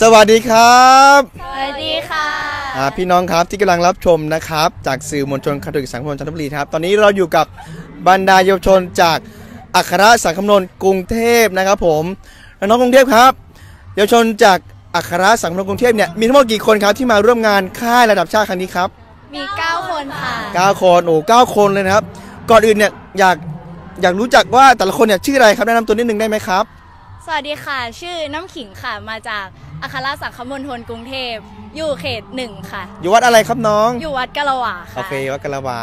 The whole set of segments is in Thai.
สวัสดีครับสวัสดีค่ะอ่าพี่น้องครับที่กำลังรับชมนะครับ จากสื่อมวลชนคาทอลิกสังคมนจันทบุรีครับ ตอนนี้เราอยู่กับบรรดาเยาวชนจากอัครสังคมนนกรุงเทพนะครับผมน้องๆกรุงเทพครับ เยาวชนจากอัครสังคมนนกรุงเทพเนี่ยมีทั้งหมดกี่คนครับที่มาร่วมงานค่ายระดับชาติครั้งนี้ครับมี 9 คนค่ะ 9คนโอ้เก้าคนเลยนะครับ ก่อนอื่นเนี่ยอยากอยากรู้จักว่าแต่ละคนเนี่ยชื่ออะไรครับแนะนำตัวนิดนึงได้ไหมครับ สวัสดีค่ะ ชื่อน้ำขิงค่ะ มาจาก อัครสังคมณฑลกรุงเทพ อยู่เขตหนึ่งค่ะ อยู่วัดอะไรครับน้อง อยู่วัดกะละหวาค่ะ โอเควัดกะละวา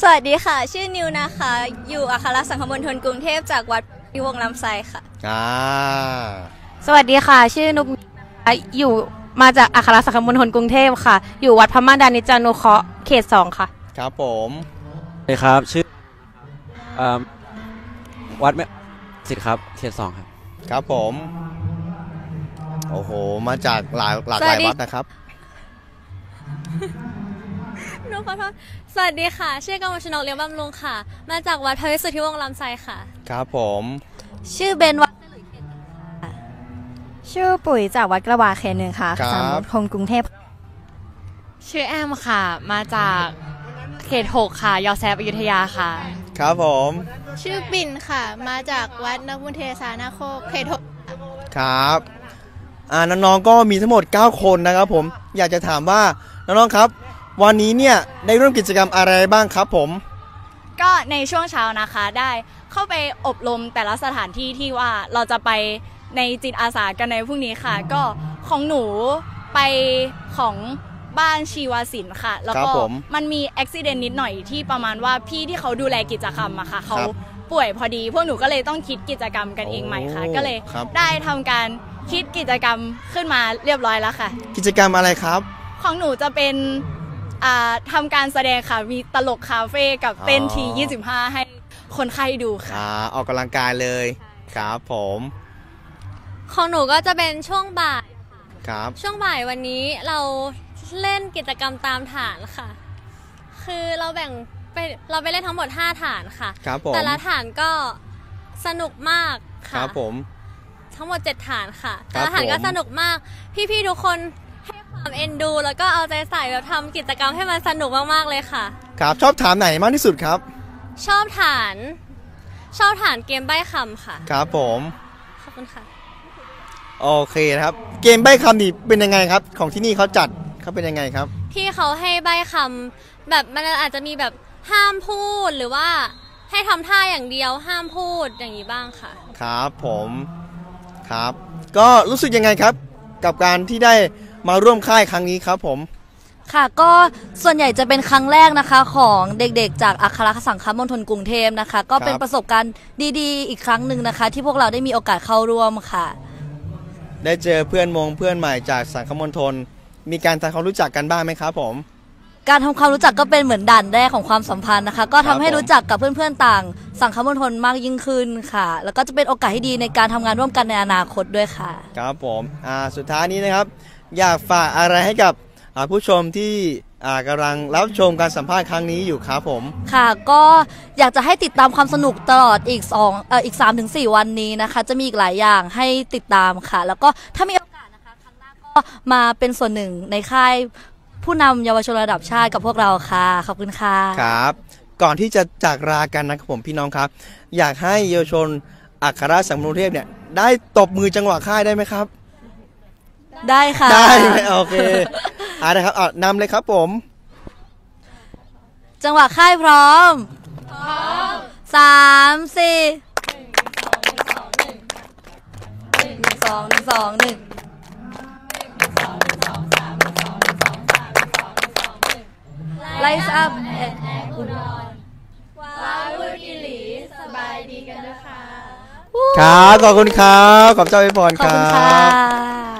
สวัสดีค่ะ ชื่อนิวนะคะ อยู่อัครสังคมณฑลกรุงเทพจากวัดพิวงศ์ลำไซค่ะ อ่า สวัสดีค่ะ ชื่อนุกอยู่มาจากอัครสังคมมณฑลกรุงเทพค่ะ อยู่วัดพระมาดานิจานุเคราะห์เขตสองค่ะ ครับผมสวัสดีครับ ชื่อเอ่อวัดแม่สิทธิ์ครับเขตสองครับ ครับผม โอ้โห มาจากหลายหลากหสลาวัยสดี วัดนะครับ หนูขอโทษสวัสดีค่ะ ชื่อกมลชนกเลี้ยงบำรุงค่ะ มาจากวัดพระวิสุทธิวงศ์ลำไซค่ะ ครับผม ชื่อเบนวัดชื่อปุ๋ยจากวัดกระบาเขตหนึ่งค่ะครับ สามคงกรุงเทพ ชื่อแอมค่ะ มาจากเขตหกค่ะ ยอแซฟอยุธยาค่ะ ครับผม ชื่อปิ่นค่ะ มาจากวัดนพุทเทศานาโคกเขตหกครับอ่าน้องๆก็มีทั้งหมด 9 คนนะครับผมอยากจะถามว่าน้องๆครับ วันนี้เนี่ยได้ร่วมกิจกรรมอะไรบ้างครับผม ก็ในช่วงเช้านะคะได้เข้าไปอบรมแต่ละสถานที่ที่ว่าเราจะไปในจิตอาสากันในพรุ่งนี้ค่ะ ก็ของหนูไปของ บ้านชีวศิลป์ค่ะ แล้วครัก็บผมมันมีอุบิเหตุนิดหน่อยที่ประมาณว่าพี่ที่เขาดูแลกิจกรรมอะค่ะเขาครับป่วยพอดี พวกหนูก็เลยต้องคิดกิจกรรมกันเองใหม่ค่ะโอ้ก็เลยครับได้ทำการคิดกิจกรรมขึ้นมาเรียบร้อยแล้วค่ะ กิจกรรมอะไรครับ ของหนูจะเป็นอ่าทำการแสดงค่ะมีตลกคาเฟ่กับเต้นอ๋อที 25 ให้คนไข้ดูค่ะอ่าออกกำลังกายเลยครับผมของหนูก็จะเป็นช่วงบ่ายครับ ช่วงบ่ายวันนี้เรา เล่นกิจกรรมตามฐานค่ะ คือเราแบ่งไปเราไปเล่นทั้งหมด 5 ฐานค่ะ ครับผมแต่ละฐานก็สนุกมากคค่ะรับผม ทั้งหมด 7 ฐานค่ะครัแต่บละฐานก็ผมสนุกมาก พี่ๆทุกคนให้ความเอ็นดู แล้วก็เอาใจใส่แบบทำกิจกรรมให้มันสนุกมากๆเลยค่ะ ครับชอบถามไหนมากที่สุดครับ ชอบฐาน ชอบฐานเกมใบ้คำค่ะ ครับผมขอบคุณค่ะ โอเคนะครับ เกมใบ้คำนี่เป็นยังไงครับ ของที่นี่เขาจัด เขาเป็นยังไงครับ ที่เขาให้ใบ้คำแบบมันอาจจะมีแบบห้ามพูดหรือว่าให้ทำท่าอย่างเดียวห้ามพูดอย่างนี้บ้างค่ะ ครับผมครับ ก็รู้สึกยังไงครับ กับการที่ได้มาร่วมค่ายครั้งนี้ครับผม ค่ะก็ส่วนใหญ่จะเป็นครั้งแรกนะคะของเด็กๆ จากอัครสังคมณฑลกรุงเทพนะคะ ก็เป็นครับ ประสบการณ์ดีๆ อีกครั้งหนึ่งนะคะ ที่พวกเราได้มีโอกาสเข้าร่วมค่ะ ได้เจอเพื่อนมงเพื่อนใหม่จากสังคมณฑล มีการทำความรู้จักกันบ้างไหมครับผม การทำความรู้จักก็เป็นเหมือนด่านแรกของความสัมพันธ์นะคะ ก็ทำให้ผมรู้จักกับเพื่อนๆต่าง สังคมณฑลมากยิ่งขึ้นค่ะ แล้วก็จะเป็นโอกาสที่ดีในการทำงานร่วมกันในอนาคตด้วยค่ะ ครับผมอ่าสุดท้ายนี้นะครับ อยากฝากอะไรให้กับอ่าผู้ชมที่อ่ากำลังรับชมการสัมภาษณ์ครั้งนี้อยู่ครับผม ค่ะ ก็อยากจะให้ติดตามความสนุกตลอดอีกสองเอ่ออีก3-4ถึงวันนี้นะคะ จะมีอีกหลายอย่างให้ติดตามค่ะ แล้วก็ถ้ามีโอกาส มาเป็นส่วนหนึ่งในค่ายผู้นำเยาวชนระดับชาติกับพวกเราค่ะ ขอบคุณค่ะ ครับ ก่อนที่จะจากลากันนะครับผมพี่น้องครับ อยากให้เยาวชนอัครสังคมกรุงเทพเนี่ย ได้ตบมือจังหวะค่ายได้ไหมครับ ได้ค่ะ ได้ไหมโอเคอ่านะครับอ่านำเลยครับผม จังหวะค่ายพร้อม พร้อมสามสี่หนึ่งสองหนึ่งสองหนึ่ง ไลฟ์อัพแอนแอคอุดรว้าวลูกิลีสบายดีกันนะคะ ครับ ขอบคุณครับ ขอบเจ้าไอพรครับ